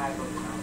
hai tuần sau.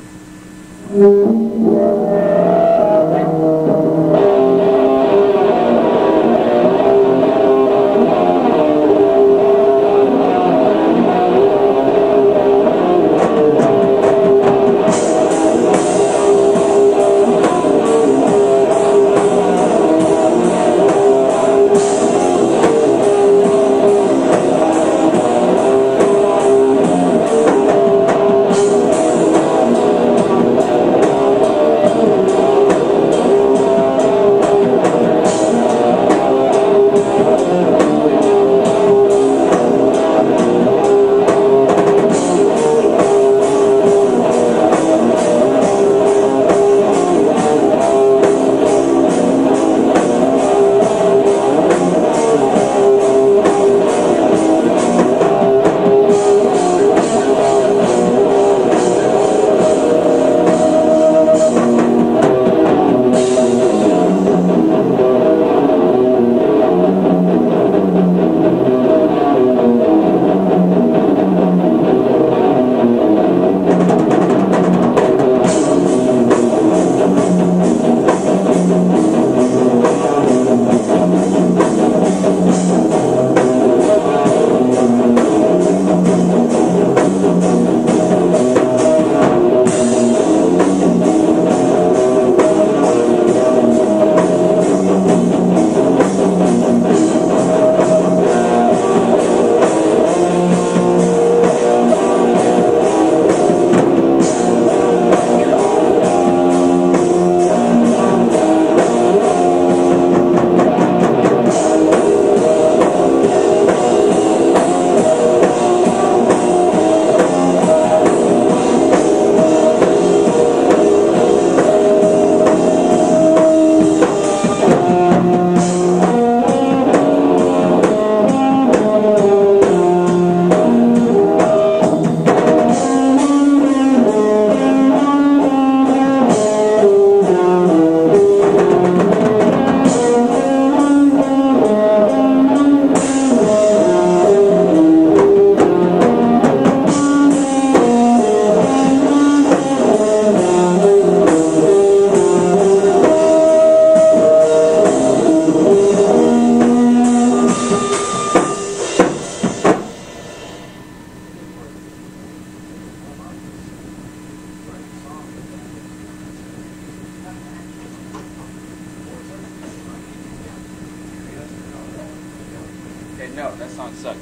Sucked.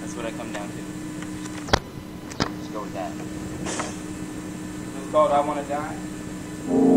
That's what I come down to. Just go with that. It's called I Wanna Die.